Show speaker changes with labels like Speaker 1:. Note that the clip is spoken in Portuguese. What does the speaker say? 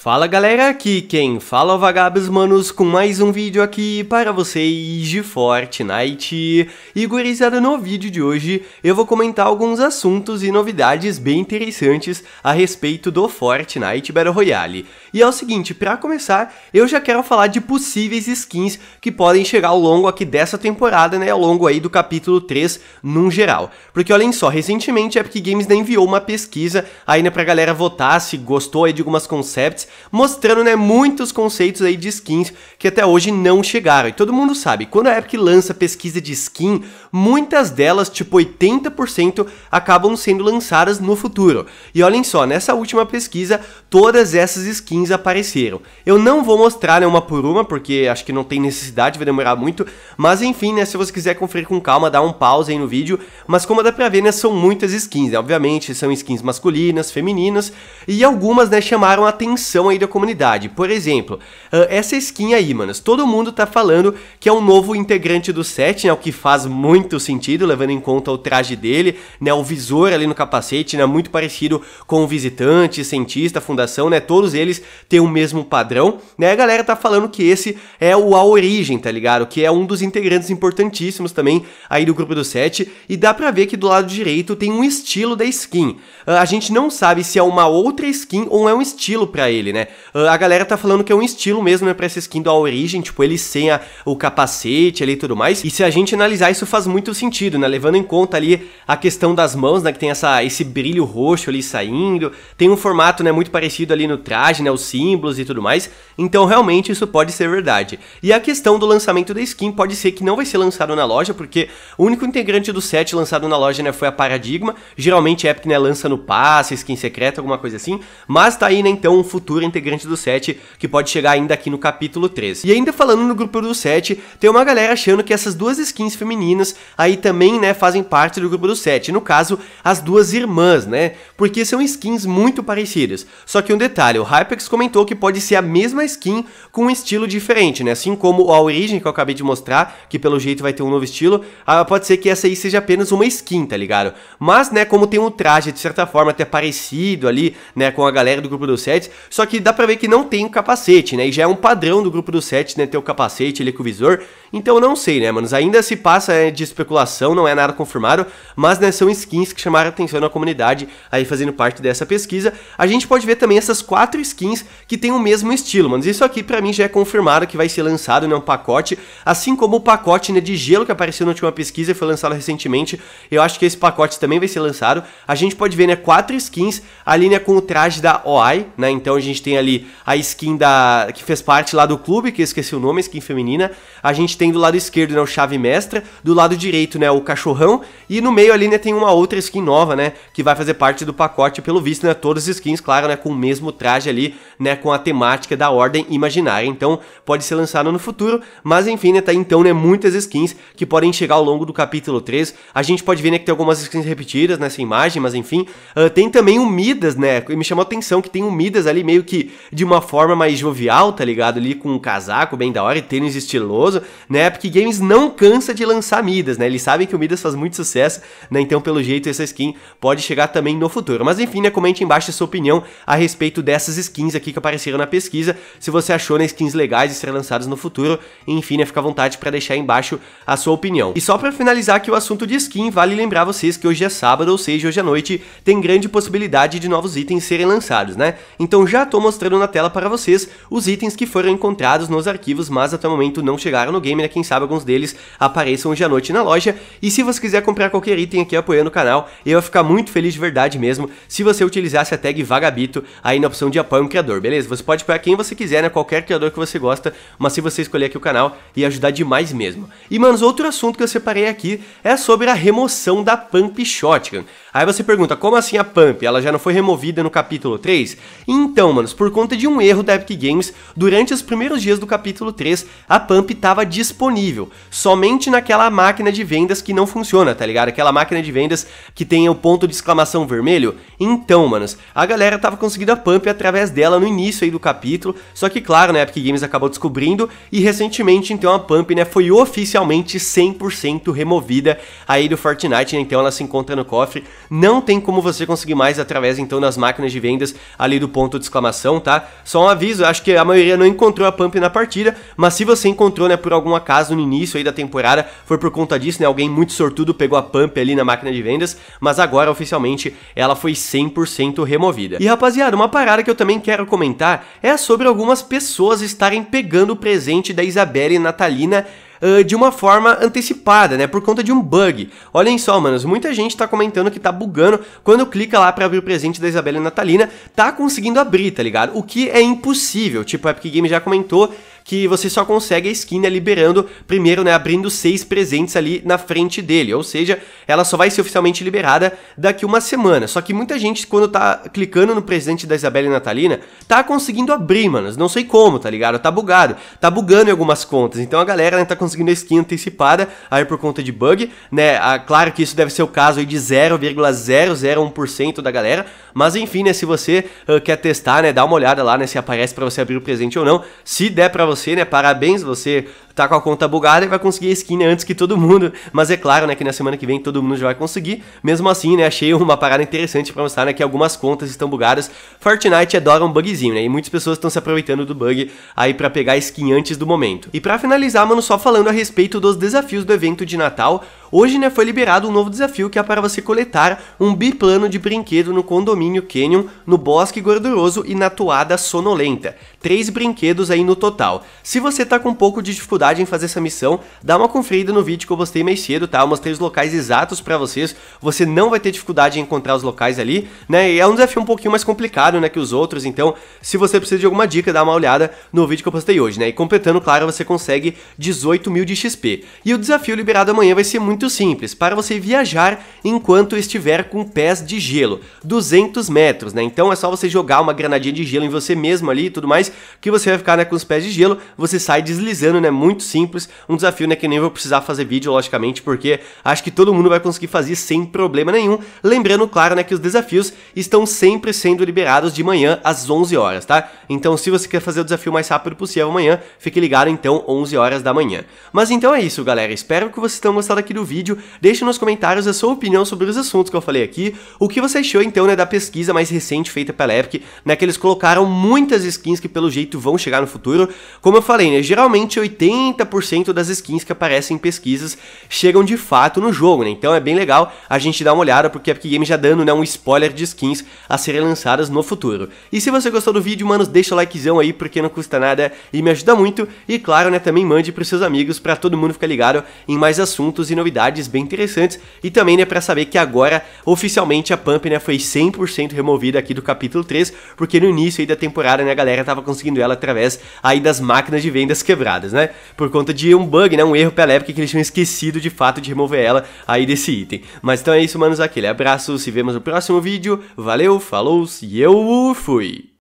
Speaker 1: Fala galera, aqui quem fala é Vagabos Manos com mais um vídeo aqui para vocês de Fortnite. E gurizada, no vídeo de hoje eu vou comentar alguns assuntos e novidades bem interessantes a respeito do Fortnite Battle Royale. E é o seguinte, para começar, eu já quero falar de possíveis skins que podem chegar ao longo aqui dessa temporada, né, ao longo aí do capítulo 3 num geral. Porque olhem só, recentemente a Epic Games né, enviou uma pesquisa aí né, pra galera votar se gostou aí de algumas concepts mostrando né, muitos conceitos aí de skins que até hoje não chegaram. E todo mundo sabe, quando a Epic lança pesquisa de skin, muitas delas, tipo 80%, acabam sendo lançadas no futuro. E olhem só, nessa última pesquisa, todas essas skins apareceram. Eu não vou mostrar né, uma por uma, porque acho que não tem necessidade, vai demorar muito, mas enfim, né, se você quiser conferir com calma, dá um pause aí no vídeo, mas como dá pra ver, né, são muitas skins, né, obviamente, são skins masculinas, femininas, e algumas, né, chamaram a atenção aí da comunidade. Por exemplo, uh, essa skin aí, manos, todo mundo tá falando que é um novo integrante do set, né, o que faz muito sentido, levando em conta o traje dele, né, o visor ali no capacete, né, muito parecido com o visitante, cientista, fundação, né, todos eles têm o mesmo padrão, né, a galera tá falando que esse é o A Origem, tá ligado? Que é um dos integrantes importantíssimos também aí do grupo do set, e dá pra ver que do lado direito tem um estilo da skin. Uh, a gente não sabe se é uma outra skin ou é um estilo para ele, né? né? Uh, a galera tá falando que é um estilo mesmo, né, pra essa skin do A Origem, tipo, ele sem a, o capacete ali e tudo mais. E se a gente analisar, isso faz muito sentido, né? Levando em conta ali a questão das mãos, né, que tem essa, esse brilho roxo ali saindo, tem um formato, né, muito parecido ali no traje, né, os símbolos e tudo mais. Então, realmente, isso pode ser verdade. E a questão do lançamento da skin pode ser que não vai ser lançado na loja, porque o único integrante do set lançado na loja, né, foi a Paradigma. Geralmente, a Epic, né, lança no passe, skin secreta, alguma coisa assim. Mas tá aí, né, então, um futuro integrante do set que pode chegar ainda aqui no capítulo 3. E ainda falando no grupo do set, tem uma galera achando que essas duas skins femininas aí também, né, fazem parte do grupo do set. No caso, as duas irmãs, né? Porque são skins muito parecidas. Só que um detalhe, o Hypex comentou que pode ser a mesma skin com um estilo diferente, né? Assim como a Origin que eu acabei de mostrar, que pelo jeito vai ter um novo estilo, ah, pode ser que essa aí seja apenas uma skin, tá ligado? Mas, né, como tem um traje de certa forma até parecido ali, né, com a galera do grupo do set, só que dá pra ver que não tem o capacete, né? E já é um padrão do grupo do set, né? Ter o capacete ali com o visor. Então não sei, né, manos? Ainda se passa é, de especulação, não é nada confirmado, mas né, são skins que chamaram atenção na comunidade aí fazendo parte dessa pesquisa. A gente pode ver também essas quatro skins que tem o mesmo estilo, manos. Isso aqui pra mim já é confirmado que vai ser lançado, né? Um pacote, assim como o pacote né, de gelo que apareceu na última pesquisa e foi lançado recentemente. Eu acho que esse pacote também vai ser lançado. A gente pode ver, né, quatro skins ali, né, com o traje da OI, né? Então a gente tem ali a skin da que fez parte lá do clube, que eu esqueci o nome, skin feminina. A gente tem do lado esquerdo, né, o chave mestra, do lado direito, né, o cachorrão, e no meio ali, né, tem uma outra skin nova, né, que vai fazer parte do pacote, pelo visto, né, todas as skins, claro, né, com o mesmo traje ali, né, com a temática da ordem imaginária. Então, pode ser lançado no futuro, mas enfim, né, tá então, né, muitas skins que podem chegar ao longo do capítulo 3. A gente pode ver, né, que tem algumas skins repetidas nessa imagem, mas enfim, uh, tem também o Midas, né, me chamou a atenção que tem o Midas ali meio que de uma forma mais jovial, tá ligado? Ali com um casaco bem da hora e tênis estiloso, né? Porque Games não cansa de lançar Midas, né? Eles sabem que o Midas faz muito sucesso, né? Então, pelo jeito, essa skin pode chegar também no futuro. Mas enfim, né? Comente embaixo a sua opinião a respeito dessas skins aqui que apareceram na pesquisa. Se você achou né, skins legais de ser lançadas no futuro, enfim, né? Fica à vontade para deixar embaixo a sua opinião. E só para finalizar aqui o assunto de skin, vale lembrar vocês que hoje é sábado, ou seja, hoje à noite, tem grande possibilidade de novos itens serem lançados, né? Então já tô mostrando na tela para vocês os itens que foram encontrados nos arquivos, mas até o momento não chegaram no game, né? Quem sabe alguns deles apareçam hoje à noite na loja. E se você quiser comprar qualquer item aqui apoiando o canal, eu ia ficar muito feliz de verdade mesmo se você utilizasse a tag Vagabito aí na opção de apoio um criador, beleza? Você pode apoiar quem você quiser, né? Qualquer criador que você gosta, mas se você escolher aqui o canal, ia ajudar demais mesmo. E, manos, outro assunto que eu separei aqui é sobre a remoção da Pump Shotgun. Aí você pergunta, como assim a Pump? Ela já não foi removida no capítulo 3? Então, manos, por conta de um erro da Epic Games, durante os primeiros dias do capítulo 3, a Pump estava disponível disponível, somente naquela máquina de vendas que não funciona, tá ligado? Aquela máquina de vendas que tem o ponto de exclamação vermelho. Então, manos, a galera tava conseguindo a pump através dela no início aí do capítulo, só que claro, né, Epic Games acabou descobrindo e recentemente então a pump, né, foi oficialmente 100% removida aí do Fortnite, né, então ela se encontra no cofre, não tem como você conseguir mais através então das máquinas de vendas ali do ponto de exclamação, tá? Só um aviso, acho que a maioria não encontrou a pump na partida, mas se você encontrou, né, por algum acaso no início aí da temporada, foi por conta disso, né, alguém muito sortudo pegou a pump ali na máquina de vendas, mas agora oficialmente ela foi 100% removida. E rapaziada, uma parada que eu também quero comentar é sobre algumas pessoas estarem pegando o presente da Isabelle e Natalina uh, de uma forma antecipada, né? Por conta de um bug. Olhem só, manos, muita gente tá comentando que tá bugando quando clica lá para abrir o presente da Isabela Natalina, tá conseguindo abrir, tá ligado? O que é impossível. Tipo, a Epic Games já comentou que você só consegue a skin né, liberando, primeiro, né, abrindo seis presentes ali na frente dele, ou seja, ela só vai ser oficialmente liberada daqui uma semana. Só que muita gente, quando tá clicando no presente da Isabela e Natalina, tá conseguindo abrir, manos, não sei como, tá ligado? Tá bugado, tá bugando em algumas contas, então a galera, né, tá conseguindo a skin antecipada, aí por conta de bug, né, ah, claro que isso deve ser o caso aí de 0,001% da galera, mas enfim, né, se você uh, quer testar, né, dá uma olhada lá, né, se aparece para você abrir o presente ou não, se der para você você, né? Parabéns, você tá com a conta bugada e vai conseguir a skin antes que todo mundo. Mas é claro, né, que na semana que vem todo mundo já vai conseguir. Mesmo assim, né, achei uma parada interessante para mostrar, né, que algumas contas estão bugadas. Fortnite adora um bugzinho, né, e muitas pessoas estão se aproveitando do bug aí para pegar skin antes do momento. E para finalizar, mano, só falando a respeito dos desafios do evento de Natal, hoje, né, foi liberado um novo desafio que é para você coletar um biplano de brinquedo no condomínio Canyon, no Bosque Gorduroso e na Toada Sonolenta. Três brinquedos aí no total. Se você tá com um pouco de dificuldade dificuldade em fazer essa missão, dá uma conferida no vídeo que eu postei mais cedo, tá? Eu mostrei os locais exatos pra vocês, você não vai ter dificuldade em encontrar os locais ali, né? E é um desafio um pouquinho mais complicado, né, que os outros, então, se você precisa de alguma dica, dá uma olhada no vídeo que eu postei hoje, né? E completando, claro, você consegue 18 mil de XP. E o desafio liberado amanhã vai ser muito simples, para você viajar enquanto estiver com pés de gelo, 200 metros, né? Então é só você jogar uma granadinha de gelo em você mesmo ali e tudo mais, que você vai ficar, né, com os pés de gelo, você sai deslizando, né, muito muito simples, um desafio né, que nem vou precisar fazer vídeo, logicamente, porque acho que todo mundo vai conseguir fazer sem problema nenhum. Lembrando, claro, né, que os desafios estão sempre sendo liberados de manhã às 11 horas, tá? Então, se você quer fazer o desafio mais rápido possível amanhã, fique ligado, então, 11 horas da manhã. Mas então é isso, galera. Espero que vocês tenham gostado aqui do vídeo. Deixe nos comentários a sua opinião sobre os assuntos que eu falei aqui. O que você achou, então, né, da pesquisa mais recente feita pela Epic, né, que eles colocaram muitas skins que, pelo jeito, vão chegar no futuro. Como eu falei, né, geralmente 80 30% das skins que aparecem em pesquisas chegam de fato no jogo, né? Então é bem legal a gente dar uma olhada, porque a Epic Games já dando né, um spoiler de skins a serem lançadas no futuro. E se você gostou do vídeo, manos, deixa o likezão aí, porque não custa nada e me ajuda muito. E claro, né, também mande pros seus amigos para todo mundo ficar ligado em mais assuntos e novidades bem interessantes. E também, né, para saber que agora, oficialmente, a Pump, né, foi 100% removida aqui do capítulo 3, porque no início aí da temporada, né, a galera tava conseguindo ela através aí das máquinas de vendas quebradas, né? Por conta de um bug, né? Um erro pela época que eles tinham esquecido de fato de remover ela aí desse item. Mas então é isso, manos. Aquele abraço. Se vemos no próximo vídeo. Valeu, falou e eu fui!